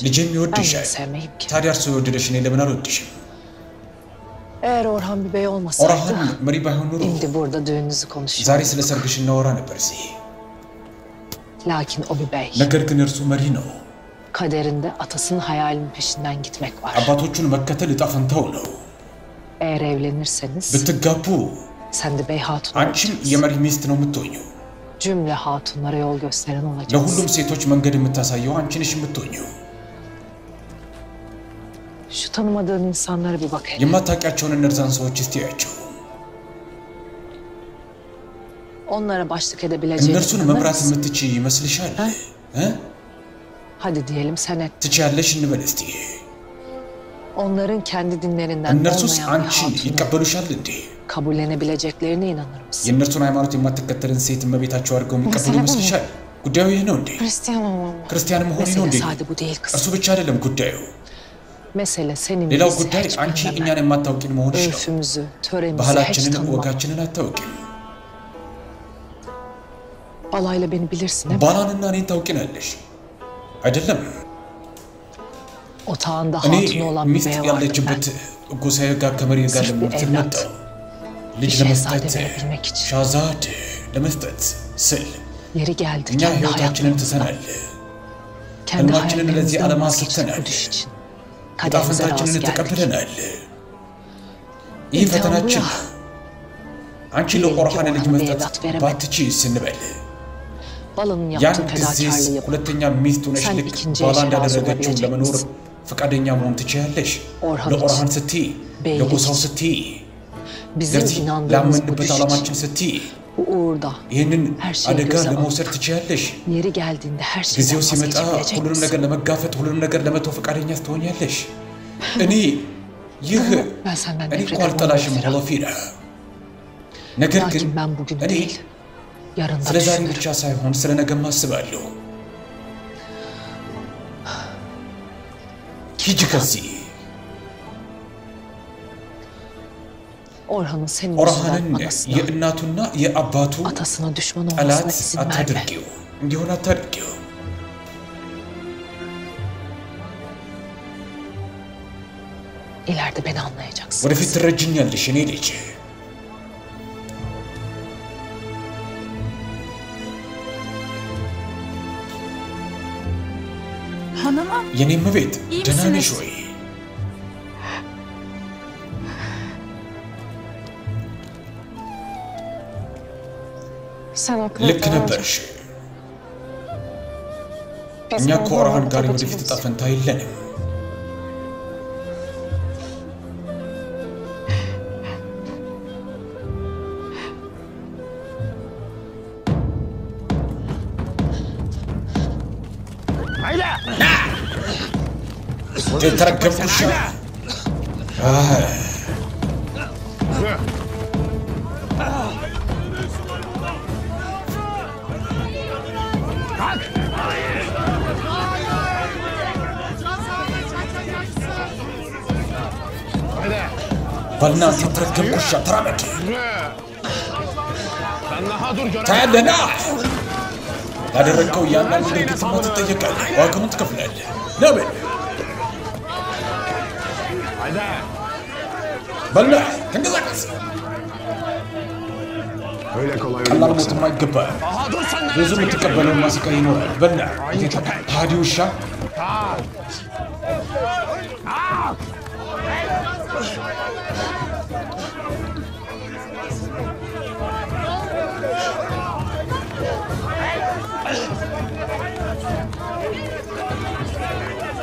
ልጄም Ben ይወድሻል። niye sevmeyeyim ki? ታዲያ እርሱ የወደደሽ እኔ ለምን አልወድሽም? Eğer Orhan bir bey olmasaydı ኦርሃን መሪ ባይሆን ኑሮ şimdi burada düğününüzü konuşuyorduk. ዛሬ ስለ ሰርግሽ እናወራ ነበር እዚህ። Lakin o bir bey. ነገር ግን እርሱ መሪ ነው። Kaderinde atasının hayalinin peşinden gitmek var. አባቶቹን መከተል እጣ ፈንታው ነው። Eğer evlenirseniz ብትጋቡ sen de bey hatun አንቺም olacaksın. የመሪ ሚስት ነው የምትሆኘው። Cümle hatunlara yol gösteren olacaksın. ለሁሉም ሴቶች መንገድ የምታሳየው አንቺ ነሽ የምትሆኘው። Şu tanımadığın insanlara bir bak hele. የማታውቂያቸውን እነርዛን ሰዎች እስቲ ያቸው። Onlara başlık edebileceğin እነርሱን inanır መምራት mısın? የምትችይ ይመስልሻል? እ? Hadi diyelim sen et. ትችያለሽ እንበል እስቲ። Onların kendi dinlerinden እነርሱስ olmayan bir አንቺን hatunu ይቀበሉሻል እንዴ? kabullenebileceklerine inanır mısın? የእነርሱን ሃይማኖት የማትከተልን ሴት እመቤታቸው አድርገው የሚቀበሉ መሰለ ይመስልሻል? ጉዳዩ ይህ ነው እንዴ? Hristiyan olmam. ክርስቲያን መሆኔ ነው Mesele እንዴ? sadece bu değil kızım. እርሱ ብቻ አይደለም ጉዳዩ። Mesele senin ሌላው bizi ጉዳይ hiç አንቺ bilmemen. እኛን የማታውቂን መሆንሽ ነው። Örfümüzü, töremizi hiç ባህላችንን፣ tanımaman. ወጋችንን አታውቂም። Balayla beni bilirsin değil mi? ባሏንና እኔን ታውቂናለሽ አይደለም? Otağında እኔ hatunu olan bir ሚስት bey vardı ያለችበት ben. ጎሳዬ ጋር ከመሪ ጋር Sırf bir ለመምትል evlat. መጣው ልጅ Bir ለመስጠት şehzade verebilmek için. ሻዛድ ለመስጠት ስል Yeri geldi እኛ kendi ህይወታችንን hayatlarımızdan, ትተናል። kendi ህልማችንን ለዚህ hayallerimizden ዓለም vazgeçtik አስጥተናል። bu düş için. ጣፈንታችንን ተቀብለናል። ይህ ፈተናችን አንቺ ለቆርሃን ልጅ መስጠት ባትቺ ስንበል ያን ጊዜስ ሁለተኛ ሚስት ሆነሽ ልክ ባላ እንዳደረገችው ለመኖር ፈቃደኛ መሆን ትችያለሽ። ለቆርሃን ስትይ፣ ለጎሳው ስትይ፣ ለዚህ ላመንበት ዓላማችን ስትይ bu uğurda ይህንን አደጋ. ለመውሰድ ትችያለሽ። yeri geldiğinde her şeyden ጊዜው ሲመጣ ሁሉንም? ነገር ለመጋፈጥ ሁሉንም ነገር ለመተው ፈቃደኛ ትሆኛለሽ። እኔ ይህ Ben senden እኔ እኮ አልጠላሽም. ሆሎፊና፣ ነገር ግን እኔ değil, yarın da ስለ ዛሬ. ብቻ ሳይሆን ስለ ነገም አስባለሁ። ሂጂ ከዚህ Orhan'ın senin ኦርሃንን yüzünden anasına, የእናቱና የአባቱ atasına düşman ጠላት olmasına izin verme. አታድርጊው፣ እንዲሆን አታድርጊው። İleride beni anlayacaksın. ወደፊት ትረጅኛለሽ እኔ ልጅ። Hanımım, የኔም ቤት İyi ደህና ነሽ misiniz? ወይ? ልክ ነበርሽ። እኛ ከኦርሃን ጋር የወደፊት ዕጣ ፈንታ የለንም። የተረገምኩ ውሻ! قلنا تتركب ترامكي تعال هنا. هذا الركو يا ما اللي تبغى تتيق عليه واكم تكفل عليه نبي نعم. بلع تنقذك اللهم تما يقبل. لازم تقبل الماسكه ينور بلع هذه وشا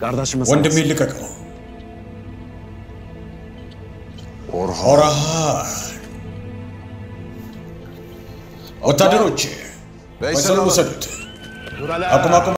Kardeşime Wanda mi lika karo? Orhan. Orhan. Otadır uçu. Veysel Musa Akım akım.